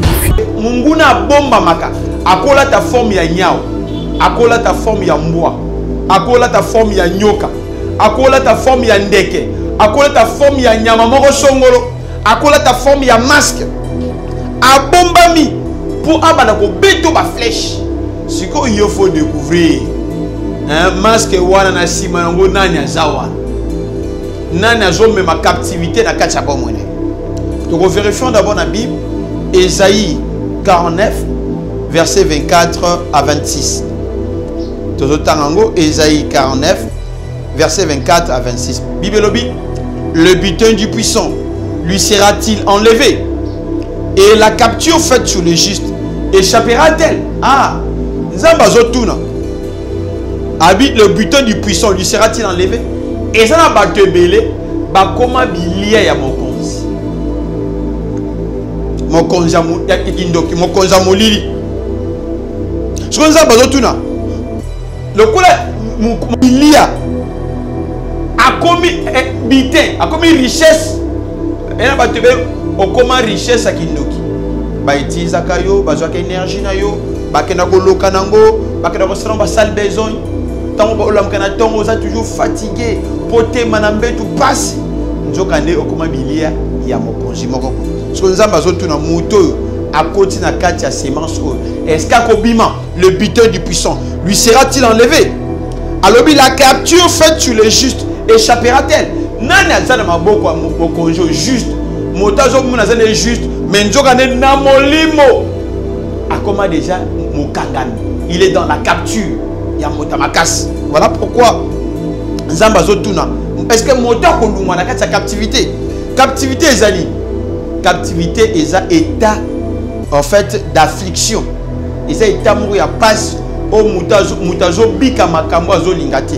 zélifie. munguna abombamaka akolata forme ya nyao. Akolata forme ya mbwa. Akolata forme ya nyoka. Akolata forme ya ndeke. Akolata forme ya nyama moko songolo. Akolata forme ya masque abombami mpo abanda kobeta baflèche sikoyo yo faut découvrir. Masque wana na nsima yango nani aza wana? Nani azomema captivité na kati ya ye? Tokovérifions d'abord na bible Ésaïe 49, verset 24 à 26. Tozotangango, Ésaïe 49, verset 24 à 26. Bible lobi, le butin du puissant lui sera-t-il enlevé? Et la capture faite sur le juste échappera-t-elle? Ah, Nzamba Zotuna. Habite le butin du puissant lui sera-t-il enlevé? Et ça n'a pas. Mokonzi ya kindoki mokonzi ya molili. Soki nzambe azotuna lokola bilia akomi eh, bitin akomi richesse ena bato ebe okoma richesse ya kindoki. Baetilisaka yo bazwaka énergie na yo bakenda koloka nango bakenda kosala basale besogne. Ntango olamuka na ntongo oza toujours fatigué potema na mbetu pasi. Nzoka nde okoma bilia ya mokonzi moko soki nzambe azotuna moto oyo akoti na kati ya semence oyo est-ce que akobima le butin du puissant lui sera-t-il enlevé? Alobi la capture faite sur le juste échappera-t-elle? Nani aza na maboko ya mo- mokonzi oyo juste moto azomona aza nde juste mais nzoka nde na molimo akoma déjà mokangami il est dans la capture. Ya moto ya makasi voilà pourquoi nzambe azotuna est ce que moto akolungwa na kati ya captivité? Captivité ezali captivité eza état en fait d'affliction. Eza état moko ya pasi oyo azo- moto azobika makambo azolinga te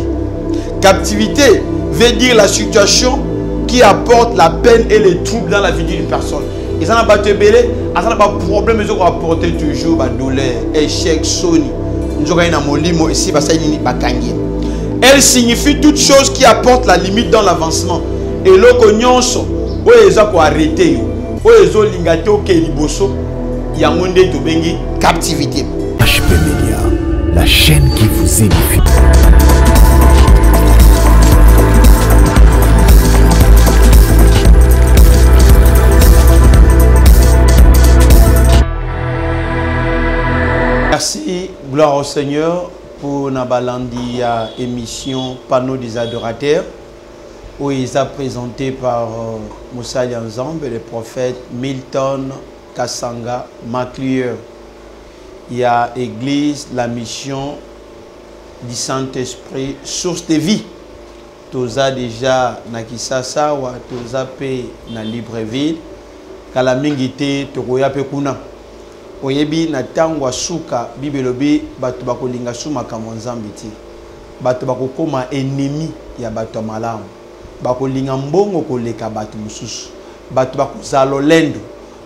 captivité veut dire la situation qui apporte la peine et les troubles dans la vie d'une personne. Eza na bato ebele aza na baproblème ezokoapporte toujours badouleur échec soni. Nzoka ye na molimo esi basali nini bakangi elle signifie toute chose qui apporte la limite dans l'avancement. Eloko nyonso oyo eza koarrete yo oyo ezolinga te okee liboso yango nde tobengi captivité HP Media, la chaîne qui vous édifie. Merci, gloire au Seigneur pour Nabalandi à émission Panneau des adorateurs où il a présenté par euh, Moussa Lianzambe, le prophète Milton Kassanga Maclieur. Il y a Église, la mission du Saint-Esprit, source de vie. Toza déjà na Kisasa wa toza pe na Libreville. Kala mingi te tokoya pe oyebi na ntango ya suka bible elobi bato bakolinga su makambo ya nzambe ennemi ya bato bakolinga mbongo koleka bato mosusu. Bato bakozala lolendo.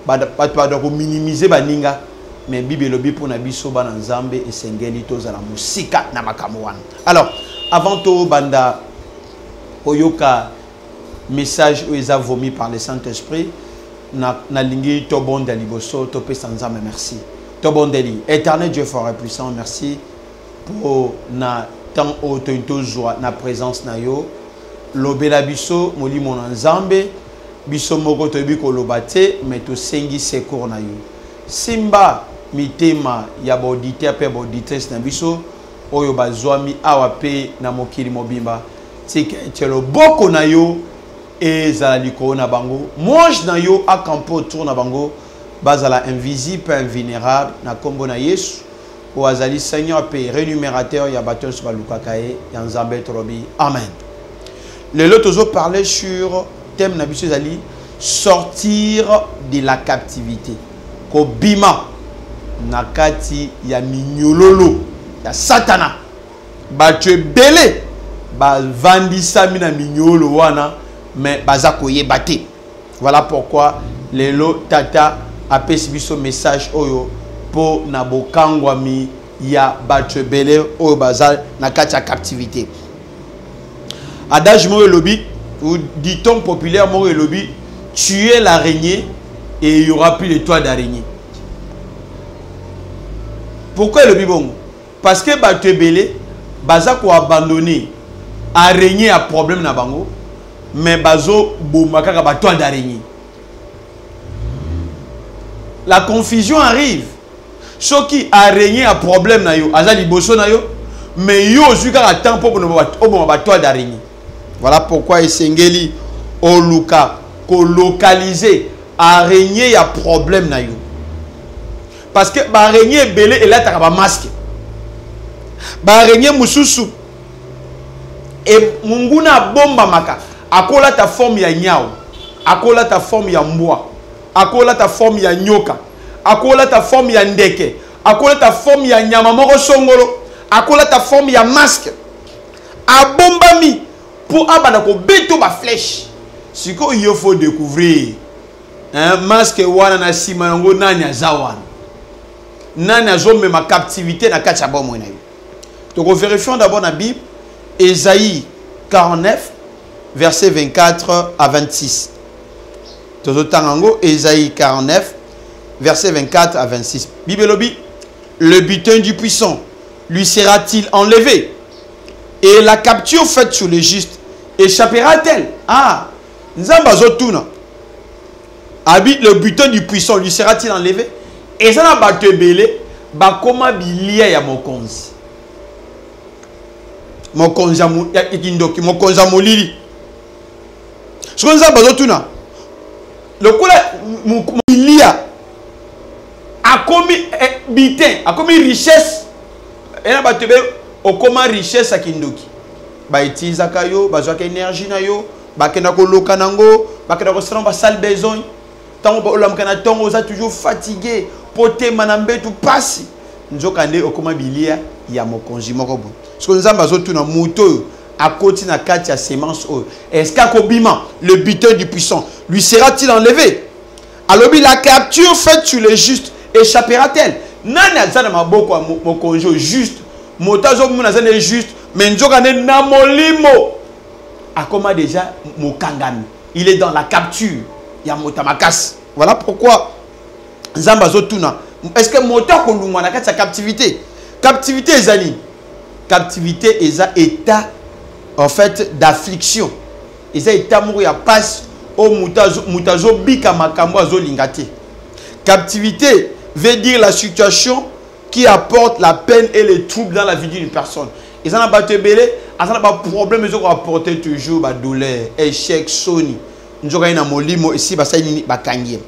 Bato bato bakominimize baninga. Me bible elobi mpo na biso bana nzambe esengeli tozala mosika na makambo wana. Alors avant tobanda koyoka message oyo eza vomi par le saint-esprit na- nalingi tobonda liboso topesa nzambe merci. Tobondeli éternel dieu fort et puissant merci mpo na temps oyo toyini tozwa na présence na yo lobela biso molimo na nzambe. Biso moko toyebi koloba te me tosengi secours na yo. Simba mitema ya baauditeur mpe baauditrice na biso oyo bazwami awa mpe na mokili mobimba. Tika ete loboko na yo ezala likolo na bango. Monge na yo akampe autour na bango bazala invisible mpe invulnérable na nkombo na yesu. Oyo azali seigneur mpe rémunérateur ya bato nyonso balukaka ye ya nzambe tolobi. Amen lelo tozoparle sur thème na biso ezali sortir de la captivité. Kobima na kati ya minyololo ya satana. Bato ebele bavandisami na minyolo wana me baza koyeba te. Voilà pourquoi lelo tata apesi biso message oyo mpo na bokangwami ya bato ebele oyo baza na kati ya captivité adage moko elobi ou dit-on populaire moko elobi tuer l'araignée et il y aura plus de toit d'araignée pourquoi elobi bongo? Parce que bato ebele baza koabandonne araignée ya problème na bango mais bazoboma kaka batoile d'araignée la confusion arrive. Soki araignée ya problème na yo aza liboso na yo mais yo ozwi kaka temps mpo oboma batoile d'araignée voilà pourquoi esengeli oluka kolocalize araignée ya problème na yo parce que baaraignée ebele elataka bamaske baaraignée mosusu monguna abombamaka akolata forme ya nyao akolata forme ya mbwa akolata forme ya nyoka? Akolata forme ya ndeke? Akolata forme ya nyama moko songolo? Akolata forme ya masque? Abombami mpo abanda kobeta baflèche sikoyo yo faut découvrir hein, masque wana na nsima yango nani aza wana? Nani azomema captivité na kati ya bomoi na d'abord na bible esaïe 49 verset 24 à 26 tozotanga esaïe 49 verset 24 à 26 bible le butin du puissant lui sera-t-il enlevé? Et la capture faite sur le juste échappera-t-elle Ah, Nzamba Zotuna habite le butin du puissant, lui sera-t-il enlevé Et ça n'a pas te belé, bah comment bilia ya mokonzi mokonzi ya ikindoki, mokonzi ya molili. Ce que Nzamba Zotuna, le coup là, bilia a commis eh, bitin, a commis richesse, eh, et là, bah te belé, au comment richesse à kindoki. Baetilisaka yo bazwaka énergie na yo bakenda koloka nango bakenda kosala basale besogne ntango olamuka na ntongo oza toujours fatigué mpo tema na mbetu mpasi nzoka nde okóma bilia ya mokonzi moko boye. Soki nzambe azotuna moto oyo akoti na kati ya semence oyo. Est-ce que akobima le butin du puissant? Lui sera-t-il enlevé? Alobi la capture faite sur le juste échappera-t-elle? Nani aza na maboko ya mokonzi oyo juste? Moto azomona aza nde juste mais nzoka nde na molimo. Akoma déjà mokangami. Il est dans la capture. Ya moto ya makasi voilà pourquoi nzambe azotuna est ce que moto akolungwa na kati ya captivité? Captivité ezali captivité eza état en fait d'affliction. Eza état moko ya mpasi oyo moto azobika makambo azolinga te captivité veut dire la situation qui apporte la peine et les troubles dans la vie d'une personne eza na bato ebele aza na baproblème ezokoapporte toujours badouleur échec soni nzoka ye na molimo nini bakangi ye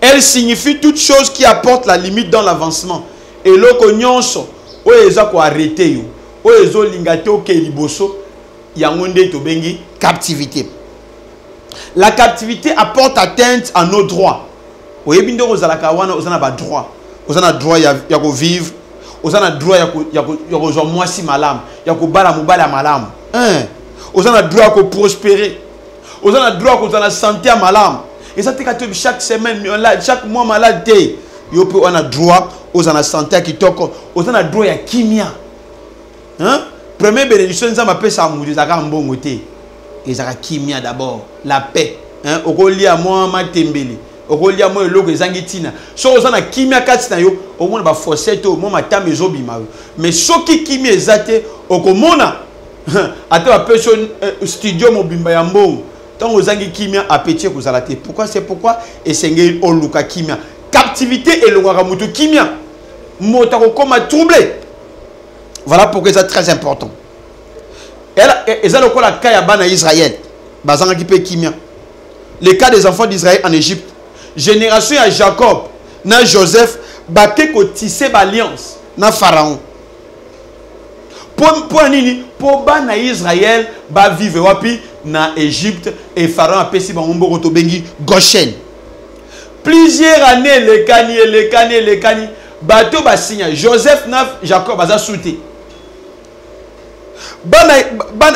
elle signifie toute chose qui apporte la limite dans l'avancement. Eloko nyonso oyo eza koarrete yo? Oyo ezolinga te okei liboso? Yango nde tobengi captivité. La captivité apporte atteinte à nos droits. Oyebi nde ozalaka wana oza na badroit oza na droit ya, ya kovivre oza na droit ya kozwa mwasi malamu. Ya kobala mobali ya malamu. Oza na droit ya koprospérer oza na droit ya kozwa na santé ya malamu. Eza te kati chaque semaine chaque mois malade te yo mpe oza na droit oza na santé ya kitoko. Oza na droit ya kimia. Première bénédiction nzambe apesaka moto ezalaka mbongo te. Ezalaka kimia d'abord. La paix. Okolia mwa matembele okolia mwa eloko ezangi ntina soki oza na kimia kati yo omona baforsete oyo mwa matama ezobima yo. Mais soki kimia eza te okomona ata bapesi studio mobimba ya mbongo. Ntango ozangi kimia apeti ekozala te. Pourquoi? C'est pourquoi? Esengeli oluka kimia. Captivité elongwaka motu kimia. Moto akokóma troublé voilà pourquoi eza très important. Eza lokola cas ya bana israel bazangaki mpe kimia. Le cas des enfants d'israël en égypte génération ya jacob na joseph bake kotise baalliance na pharaon. Mpo ya nini? Mpo bana ya israel bavivre wapi? Na égypte e pharaon apesi bango mboko tobengi goshen. Plusieurs année elekani elekani elekani bato basinya joseph na jacob baza su te bana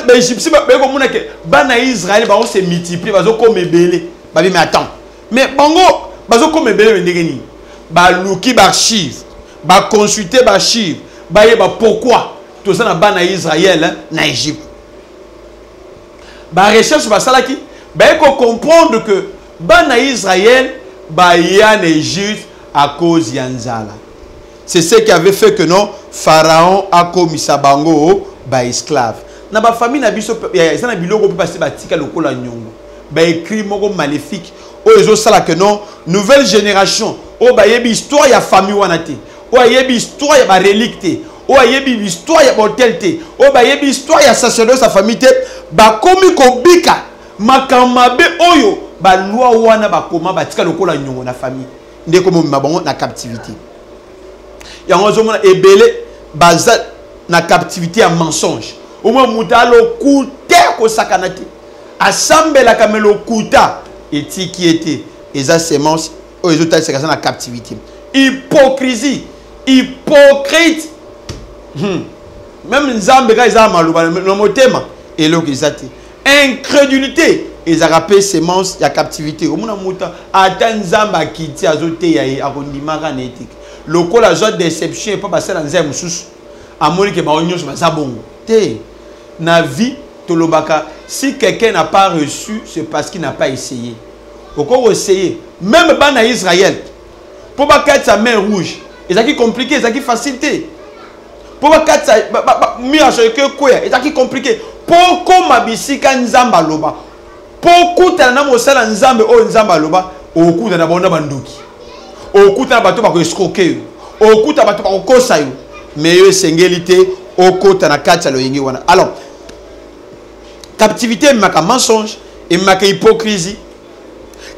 baegyptien baye komona ke bana ya israel bango se multiplie bazokoma ebele babi mais attends mais bango bazokoma ebele ndenge nini? Baluki baarchive baconsulte baarchive bayeba pourquoi toza na bana ya israel na égypte. Barecherche basalaki baye kocomprendre que bana ya israel baya na égypte à cause ya nzala. C'est ce qui avait fait que non pharaon akomisa bango baesclave na bafamille na biso eza na biloko mpe basi batika lokola nyongo. Baécrit moko maléfique oyo ezosala que non nouvelle génération oyo bayebi histoire ya famille wana te oyo ayebi histoire ya barelique te oyo ayebi histoire ya botel te oyo bayebi histoire ya sacerdoce ya famille te bakomi kobika makambo mabe oyo balwa wana bakoma batika lokola nyongo na famille. Nde komomema bango na captivité. Yango ozomona ebele baza na captivité ya mensonge. Omoi moto alokuta kosakana te. Asambelaka me lokuta etiki ete eza semence oyo ezotalisaka aza na captivité. Hypocrisie hypocrite. Hmm. même nzambe kaka eza na maloba na motema eloko eza te incrédulité. Ezalaka mpe semence ya captivité. Omona moto ata nzambe akiti azoteya ye akondimaka na te lokola azwa déception epa basala nzambe mosusu amoni ke bango nyonso baza bongo te na vie tolobaka si quelqu'un n'a pas reçu c'est parce qu'il n'a pas essayé okoki essayer même bana israël mpo bakatisa main rouge ezalaki compliqué ezalaki facile te mpo bakatisa mirage eke ekweya ezalaki compliqué mpo okóma bisika nzambe aloba mpo okutana na mosala nzambe oyo nzambe aloba okutana na bango na bandoki okutana bato bakoescroke yo okutana bato bakokosa yo mais yo esengeli te okota na kati wana alors captivité ememaka mensonge ememaka hypocrisie.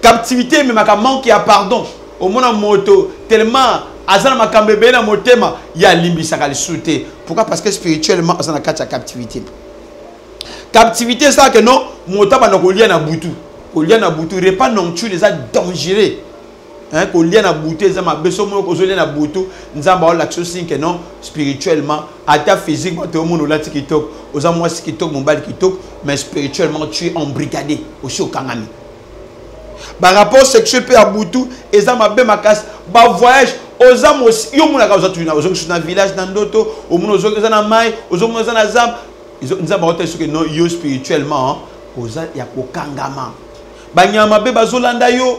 Captivité ememaka manque ya pardon. Omona moto tellement aza na makambo ebele na motema ye alimbisaka lisusu te. Pourquoi? Parce que spirituellement aza na kati ya captivité. Captivité esalaka no moto abanda kolia na butu. Kolia na butu repas nocturne eza dangereux. hein, kolia na butu eza mabe so moko kozolia na butu nzambe aolakisa osinke non spirituellement ata physiquement te omona olati kitoko oza mwasi kitoko mobali kitoko mais spirituellement tu es embrigadé osi okangami. Barapport sexuel mpe ya butu eza mabe makasi bavoyage oza mosi yo omonaka ozokisi na village na ndoto omona oza na mai ozomona oza na zambe nzambe aotali soki no yo spirituellement oza ya kokangama. Banyama mabe bazolanda yo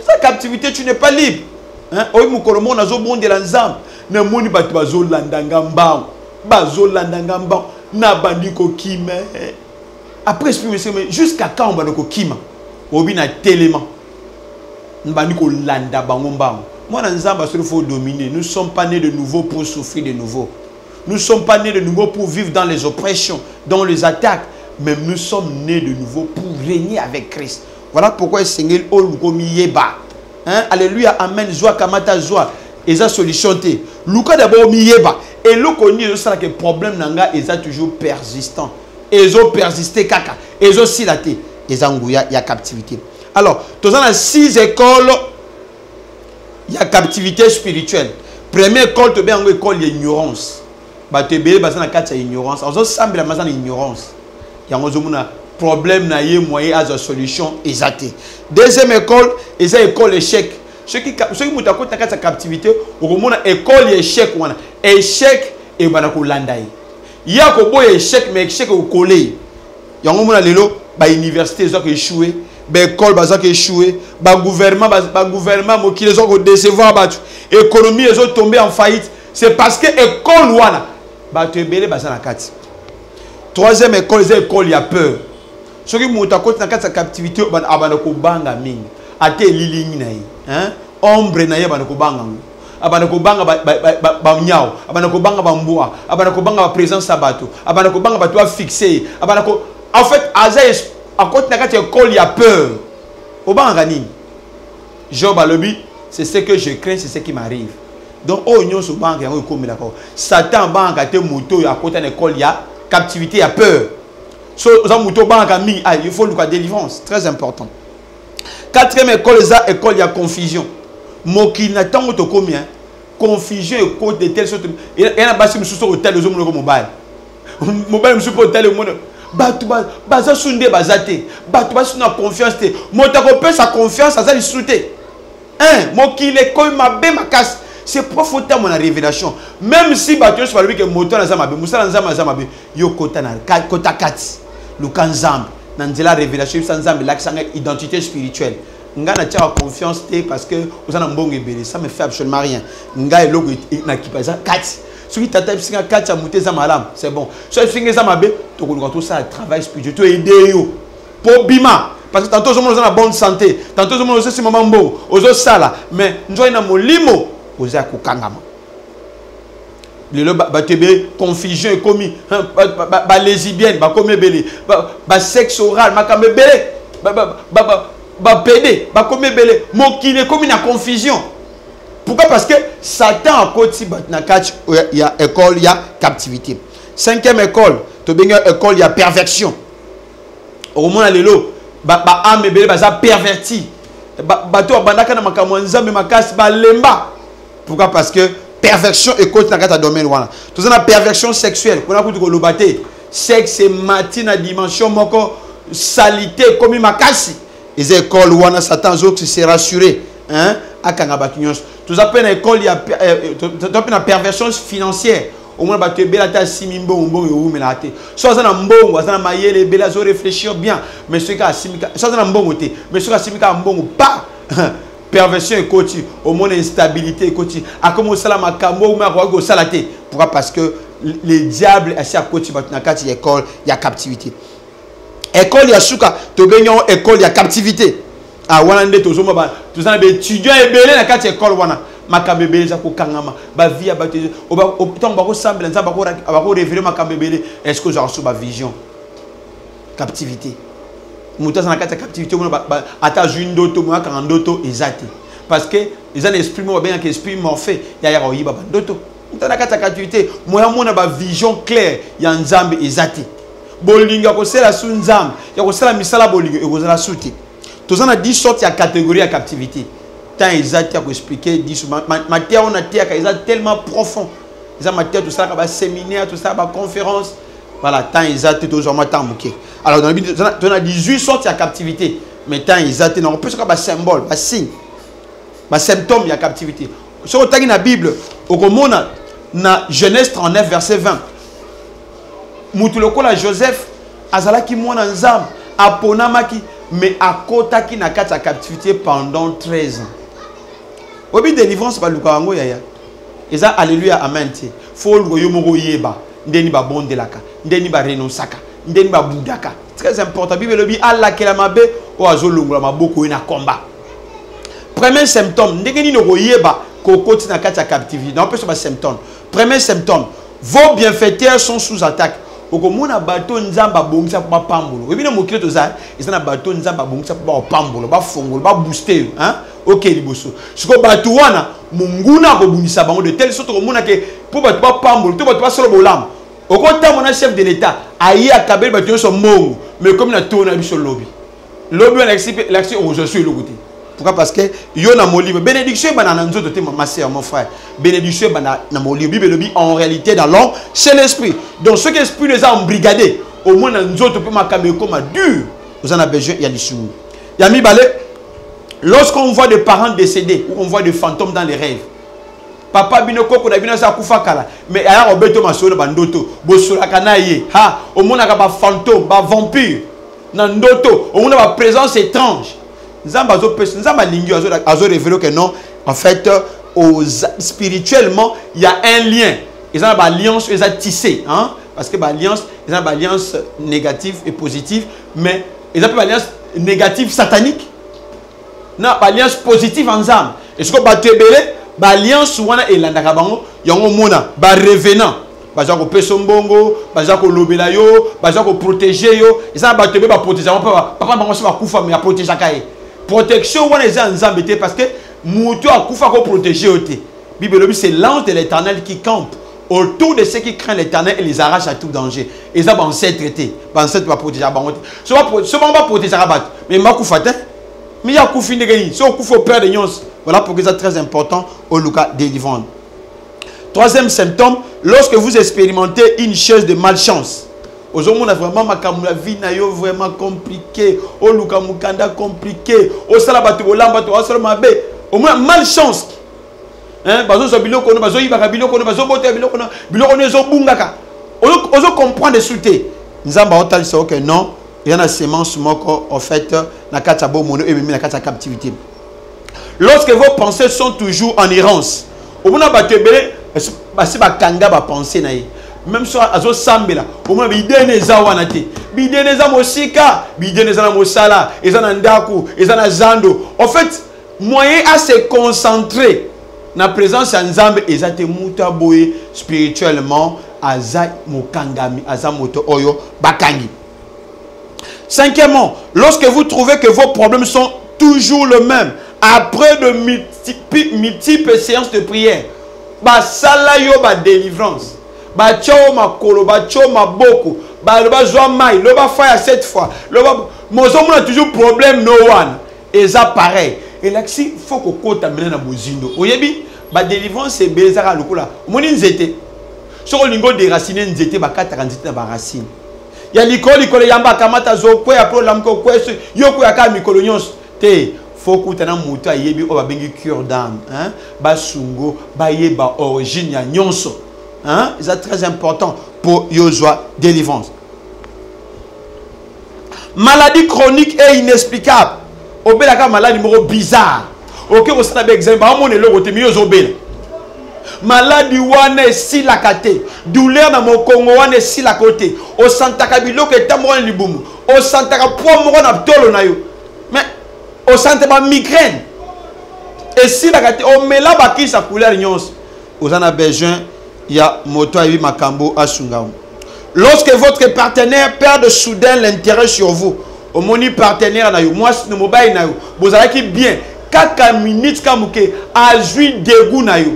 eza captivité tu n'es pas libre oyi mokolo moko nazobondela nzambe namoni bato bazolandanga mbango bazolandanga mbango nabandi kokima après esprit mais jusqu'à quand kokima obi na telema faut dominer nous sommes pas nés de nouveau pour souffrir de nouveau nous sommes pas nés de nouveau pour vivre dans les oppressions dans les attaques mais nous sommes nés de nouveau pour régner avec Christ. Voilà pourquoi esengeli oyo lukomi yeba hein? alléluia amen. Zwa kamata zwa eza solution te luka d'abord miyeba eloko nini ezosalaka problème na nga eza toujours persistant. Ezopersiste kaka. Ezosila te eza nguya ya captivité. Alors toza na six écoles ya captivité spirituelle. Première école tobe yango école ya ignorance. Bato ebele baza na kati ya ignorance. Azosambela baza na ignorance yango ozomona problème na ye moyen azwa solution eza te deuxième école eza école échec. Soki moto akoti na kati ya captivité okomona école ya échec wana. Échec ebanda kolanda ye. Ye akoboya échec mais échec ekokole ye. Yango omona lelo bauniversité ezwaka échoué baécole bazwaka échoué bagouvernement bagouvernement mokili ezwaka kodecevoir bato. Économie ezotombe en faillite. C'est parce que école wana bato ebele baza na kati troisième école eza école ya peur. Soki moto akoti na kati ya captivité abanda kobanga mingi. Ata elilingi na ye ombre na ye abanda kobanga ngo. Abanda kobanga banyao abanda kobanga bambwa abanda kobanga baprésence ya bato. Abanda kobanga bato bafixe ye abanda en fait aza akoti na kati ya école ya peur. Obangaka nini? Job alobi c'est ce que je crains c'est ce qui m'arrive. Donc oyo nyonso obangaka yango ekomelaka satan abangaka te moto oyo akota na école ya captivité ya peur. Il faut luka délivrance. Très important. Quatrième école eza école ya confusion. Mokili na ntango tokomi confusion ekoti de telle basi mosusu oyo otali ozomonaka mobali mobali mosusu mpe otali omona bato baza confiance te. Moto akopesa un c'est pourquoi faut na révélation. Même si bato nyonso balobi ke moto wana aza mabe mosala nzambe aza mabe yo kota na kota kati. Na révélation nzambe elakisanga identité spirituelle. Nga na confiance parce que oza na mbongo ebele ça me fait absolument rien. Nga eloko nakipa eza kati. Soki tata ebisinga kati ya motu eza malamu c'est bon. So ebisinga eza mabe tokoluka tosala travail spirituel toyede yo. Mpo bima parce que tantôt ozomona oza na bonne santé tantôt ozomona ozosimama mbongo ozosala. Mais na molimo oza ya kokangama lelo bato ebele confusion ekomi balesibienne bakomi ebele basexe oral makambo ebele bapede bakomi ebele mokili ekomi na confusion. Pourquoi? Parce que satan akoti bato na kati ya école ya captivité. Cinquième école tobengi école ya perversion. Okomona lelo baame ebele baza perverti. Bato babandaka na makambo ya nzambe makasi balemba pourquoi? Parce que perversion ekoti na kati ya domaine wana toza na perversion sexuelle kutu koloba te sexe emati na dimension salite ekomi makasi eza ekole wana satan azokise rassure akanga bato nyonso toza mpe na ekole ya toza mpe na perversion financière omona bato ebele ata asimi mbongo mbongo ewumelaka te so aza na mbongo aza na mayele ebele azoréfléchir bien. Mais soki asimi so aza na mbongo te mais soki asimi kaka mbongo pa perversion ekoti omona instabilité ekoti akomi osala makambo oyo akoki kosala te pourquoi parce que le diable asi akoti bato na kati ya école ya captivité. Ya suka tobengi yango école ya captivité. Ah wana nde tozomona toza na baétudiant ebele na kati ya école wana makambo ebele eza kokangama bavie ya bato ntango bakosambela nzambe bakorevele so bavision captivité moto aza na kati ya captivité omona ata azwi ndoto moyo akanga ndoto eza parce que eza na esprit moko babengaka esprit morphe yayaka koyiba bandoto moto na kati ya captivité moyo amona bavision claire ya nzambe eza te bolingo ya kosala su nzambe ya kosala misala bolingo ekozala su te toza na 10 sorte ya catégorie ya captivité. Temps eza te ya koexplike 10 mateya oyo nateyaka eza tellement profond. Eza mateya tosalaka baséminaire tosalaka baconférence voilà temps eza te tozwama temps moke alors tona 18 sorte ya captivité. Mais temps eza te nakopesaka basymbole basigne basymptôme ya captivité. Soki otangi na bible okomona na genèse 39 verset 20 mutu lokola joseph azalaki mwana nzambe aponamaki mais akotaki na kati ya captivité pendant 13 ans. Oyebi délivrance balukaka yango yaya. Eza alleluya amen te. Fo oluka yo moko oyeba ndeni babondelaka ndeni barenonsaka ndeni babudaka. Très important bible elobi alakela mabe oyo azolongola maboko oyo na komba. Premier symptôme ndenge nini okoyeba kokoti na kati ya captivité? Naopesa basymptôme premier symptôme vos bienfaiteurs sont sous attaque. Okomona bato nzambe abongisa mpo bapambola. Oyebi na mokili toza eza na bato nzambe abongisa mpo bakopambola bafongola babooste yo oke liboso. Sikoyo bato wana monguna akobundisa bango de telle sorte okomona ke mpo bato bapambola to bato basala bolamu okotambo na chef de l'état aye akabeli bato nyonso mbongo mais komi na too na biso lobi lobi wana lakisi okozwa eloko te pourquoi? Parce que yo na molimo bénédiction ebanda na nzoto te ma sœur mon frère. Bénédiction na molimo bible en réalité dans l'homme c'est l'esprit. Donc soki esprit eza embrigadé omona nzoto mpe makambo ekóma dur oza na besoin ya lisungu ya mibale lorsqu'on voit des parents décédés ou on voit des fantômes dans les rêves papa bino koko na bino aza akufa kala. Mais aya kobeto masolo na bandoto bosolaka na ye. Ha omonaka bafantôme bavampire na ndoto. Omona baprésence étrange. Nzambe azopesa nzambe alingi azorévele que non. En fait aux, spirituellement il y a un lien. Eza na baalliance eza tissé hein? parce que baalliance eza na baalliance négative et positive. Mais eza mpe baalliance négative satanique. Na baalliance positive en nzambe esiko bato ebele baalliance wana elandaka bango yango mona barevenant baza kopesa mbongo baza kolobela yo baza koprotege yo. Eza na bato ebele baprotege yango mpe papa bango so bakufa me aprotegeaka ye. Protection wana eza ya nzambe te parce que moto akufa koprotege yo te. Bible elobi c'est l'ange de l'éternel qui campe autour de ceux qui craignent l'éternel et les arrache à tout danger. Eza baancetre te baancetre baprotegeaka bango te. So bango baprotegeaka bato. Mais bakufa te. Mi ya kufi ndenge nini? So okufi operde nyonso voilà pourquoi c'est très important au luka délivrant troisième symptôme lorsque vous expérimentez une chaise de malchance. Ozomona vraiment makambo ya na yo vraiment compliqué. Oluka mokanda compliqué. Osala bato bolamba bato basala mabe. Omona malchance. Biloko bazoyibaka biloko bazobotela biloko ono biloko su te nzambe aotalisa oke non sémence moko en fait na kati na captivité lorsque vos pensées sont toujours en errance omona bato ebele basi bakanga bapense na ye. Même so azosambela omona bidene eza wana te. Bidene mosika bidene eza na mosala eza na ndako eza na zando. En fait moyen à se concentrer na présence ya nzambe eza te spirituellement aza mokangami aza moto oyo bakangi. Cinquièmement lorsque vous trouvez que vos problèmes sont toujours le même. Après de multiples, multiples séances de prière basala yo badélivrance batia yo makolo batia yo maboko baloba zwa mai loba fa ya cette fois loba mozomona toujours problème no wana eza pareil. Elakisi fo kokota mena na mozindo oyebi badélivrance ebele ezaka lokola. Omoni nzete. Soki olingi oderacine nzete bakataka nzete na baracine ya likolo likolo yamba akamata zokweya mpo olamuki okweso yo kweya kaka mikolo nyonso te fo kutana moto ayebi babengi cure d'âme basungo bayeba origine ya nyonso eza très important mpo yo zwa délivrance maladie chronique et inexplicable. Obelaka maladi moko bizarre. Oke kosala be examen baomona eloko te mi ozobela maladi wana esilaka te douleur na mokongo wana esilaka te. Osantaka biloko etambo wana libumu. Osantaka poids moko na tolo na yo osante bamigraine esilaka te omela bakisa couleur nyonso oza na besoin ya moto ayebi makambo asunga lorsque votre partenaire perd soudain l'intérêt sur vous omoni partenaire na yo mwasi na mobali na yo bozalaki bien. Kaka minute ka moke azwi dégoût na yo.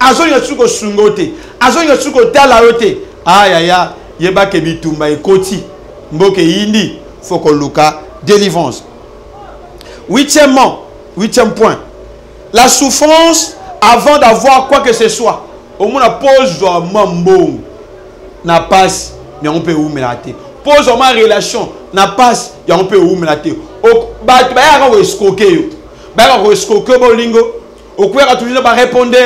Azolinga soki kosunga yo te azolinga soki kotala yo te ayaya yebake bitumba ekoti mboka eyindi fo koluka délivrance Huitièmement, huitième point, la souffrance avant d'avoir quoi que ce soit. Au moins, pose mambo. Na passe, mais on peut où mélater. Pose ma relation. Na passe, mais on peut où mélater. Bah, tu vas aller escroquer. Bah, aller escroquer, bon lingo. Au coup, il toujours pas répondre.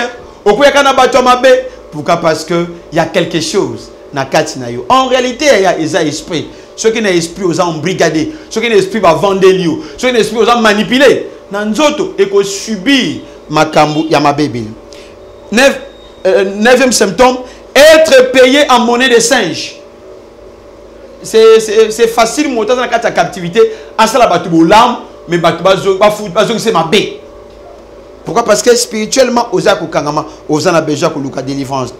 Au coup, il y a un mabe. Pourquoi Parce que il y a quelque chose. Na kati na yo. En réalité, il y a esprit. Soki na esprit oza embrigade soki na esprit bavandeli yo soki na esprit oza manipule na nzoto ekosubir makambo ya mabe ebele neuvième symptôme être payé en monnaie de singe. C'est facile moto aza na kati ya captivité asala bato bolamu mais bato bazongisa mabe pourquoi? Parce que spirituellement oza kokangama oza na besoin koluka délivrance.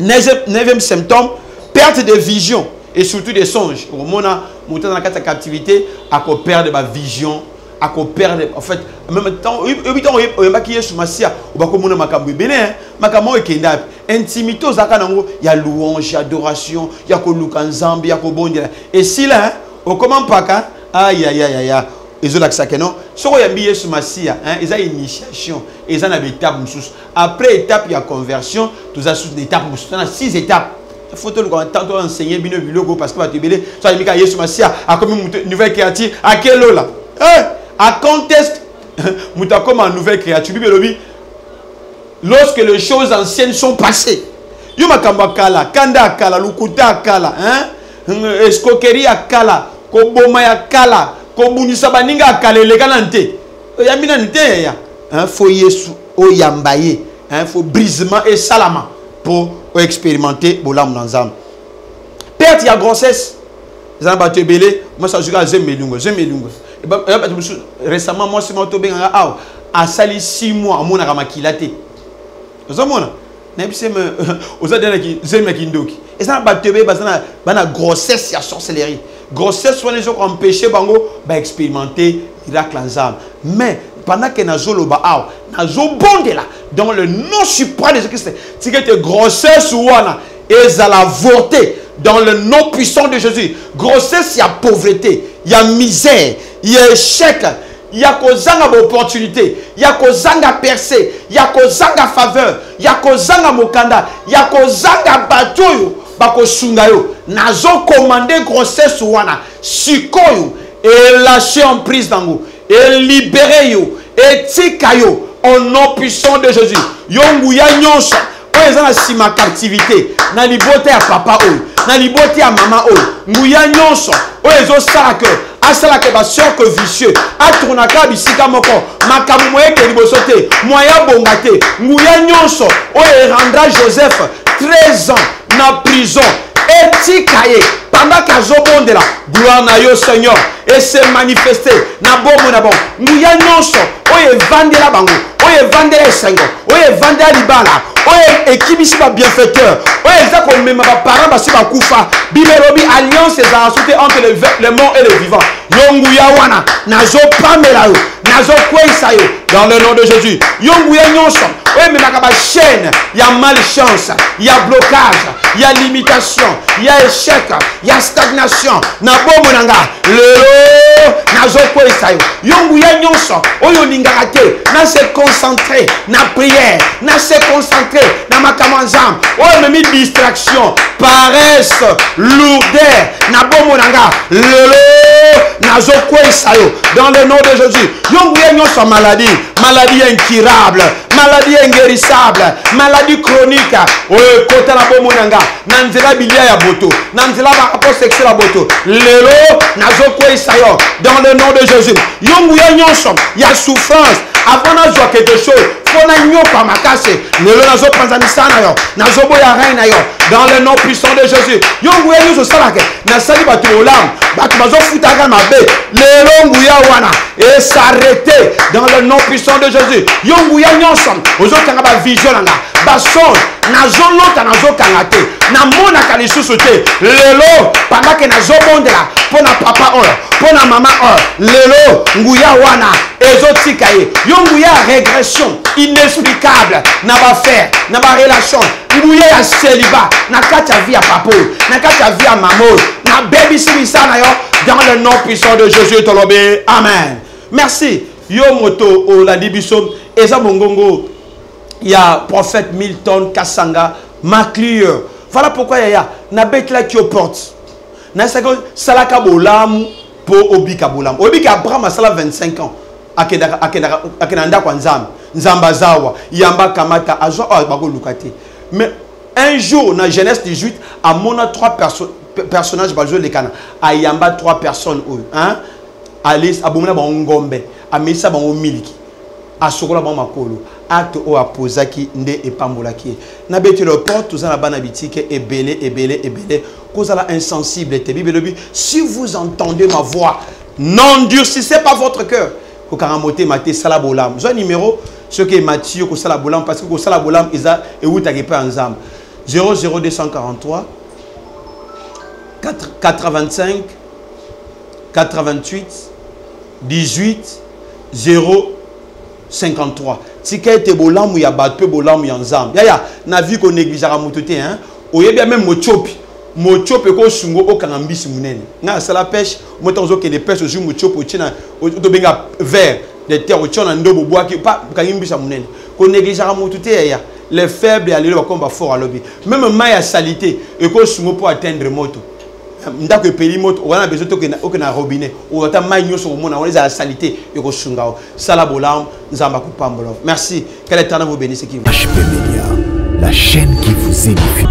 Neuvième symptôme perte de vision et surtout des songes. Omona moto aza na kati ya captivité akoperdre bavision akoperdre en fait en même temps oyebi ntango oyembaki yesu masiya obakomona makambo ebele makambo oyo ekenda yapi intimité ozalaka nango ya louange ya adoration ya koluka nzambe ya kobondela esila okoma mpaka ayayayaya ezolakisaka non? Soki oyambi yesu masiya eza initiation eza na baétape mosusu après étape ya conversion toza susu na étape mosusu na six étapes faut toluka ntanto enseigner bino biloko parce que bato ebele so ayembi kaka yesu masiya akomi nouvelle créature. Akelola à contexte moto akoma en nouvelle créature? Lorsque les choses anciennes sont passées. Yo makambo akala kanda akala lukuta akala escroquerie akala koboma ya kala kobundisa baninga akala eleka na nte. Oyambi nani te yaya fo yesu oyamba ye fo brisement esalama mpo oexpérimente bolamu na nzambe perte ya grossesse. Eza na bato ebele mwasi azwiki azemba elungo azemba elungo bato mosusu récemment mwasi moko tobengaka awa asali 6 mois amonaka makila te ozomona nayebi se oza de zemi ya kindoki eza na bato ebele baza bana grossesse ya sorcellerie. Grossesse wana ezokoempêche bango baexpérimente miracle ya nzambe mais pendant que nazoloba awa nazobondela dans le nom suprême de jésus christ tika ete grossesse wana ezala avorté dans le nom puissant de jésus. Grossesse ya pauvreté ya misère ya échec ya kozanga baopportunité ya kozanga percé ya kozanga faveur ya kozanga mokanda ya kozanga bato oyo bakosunga yo nazokomande grossesse wana sikoyo elâche en prise nango elibere yo etika yo au nom puissant de jésus. Yo nguya nyonso oyo eza na nsima captivité. Na libota ya papa oyo na liboti ya mama oyo nguya nyonso oyo ezosala ke asalaka baseur que vicieux. Atournaka bisika moko makambo moyeke liboso te moya bonga te nguya nyonso oyo erendra joseph 13 ans na prison etika ye. Pendant kazobondela gloire na yo seigneur. Ese manifeste na bomoi na bango nguya nyonso. Oyo evandela bango. Oyo evandela esengo oyo evandela libala. Oyo ekibisi babienfaiteur oyo eza komema baparent basi bakufa bible elobi alliance ezala so entre le, le mort et le vivant. Yo nguya wana nazopamela yo nazokweyisa yo. Dans le nom de jésus. Yo nguya nyonso oyo ememaka bachaîne ya malchance ya blocage ya limitation ya échec ya stagnation. Na bomoi na nga lelo nazokweyisa yo. Yo nguya nyonso oyo olingaka te na se concentre na prière na se concentre na makambo ya nzambe. Oyo ememi distraction paresse lourdeur. Na bomoi na nga. Lelo nazokweyisa yo. Dans le nom de jésus. Yo nguya nyonso maladie. Maladie incurable. Maladie inguérissable. Maladie chronique. Oyo ekota na bomoi na nga. Na nzela bilia ya boto. Na nzela barapport sexuel ya boto. Lelo nazokweyisa yo. Dans le nom de jésus. Yo nguya nyonso ya souffrance. Avant nazwa quelque chose mpo nanyoka makasi lelo nazopanzanisa na yo. Nazoboya rein na yo. Dans le nom puissant de jésus. Yo nguya nyonso osalaka nasali bato bolamu. Bato bazofutaka mabe. Lelo nguya wana esarete dans le nom puissant de jésus. Yo nguya nyonso ozokanga bavision na nga basonge nazolota nazokanga te. Namonaka lisusu te. Lelo pandake nazobondela. Mpo na papa oyo mpo na mama oyo. Lelo nguya wana ezotika ye. Yo nguya ya régression inexplicable na bafere na barelation nguya ya na kati ya vie ya papa oyo na kati ta vie à Mamos. Na baby ça dans le nom puissant de Jésus Tolobé. Amen. Merci. Yo moto o la dibisom eza mongongo ya prophète Milton Kassanga Maclure. Voilà pourquoi yaya na betla qui porte. Na sako salaka bolamu po obika bolamu. Obika Abraham a sala 25 ans. Akendaka akendaka akenda kwa nzambe. Nzamba zawa yamba kamata azwa oh, bakoluka te. Mais un jour na genèse 18 amona trois perso personnage bazolekana ayamba trois personnes oyo ali abomona bango ngombe. Amemisa bango miliki. Asokola bango makolo. Acte oyo apozaki nde epambolaki ye nabeteli porte toza na bana bitike ebele ebele ebele kozala insensible te bible elobi si vous entendez ma voix n'endurcissez pas votre cœur kokanga motema te sala bolamu zwa numéro soki emati yo kosala bolamu parce que kosala bolamu eza ewutaki ya nzambe 00243 85 88 18 0 53 tika ete bolamu ya bato mpe bolamu ya nzambe. Yaya na vi konegligeaka moto te oyebi ya meme motiopi. Motiopi ekosunga okanga mbisi monene. Ngai asala peshe mota ozokende peshe ozwi na tobenga vert de terre otie na ndo bobwaki okangi mbisi ya monene konegligeaka moto te yaya les faibles ya lelo bakoma bafort alobi meme mai ya sali te ekosunga mpo atteindre moto. Ndako epeli moto wana bezo okende na robinet. Ota mai nyonso komona wana ezala sali te ekosunga o sala merci. Quel éternel vous bénisse qui HP Media, la chaîne qui vous émet.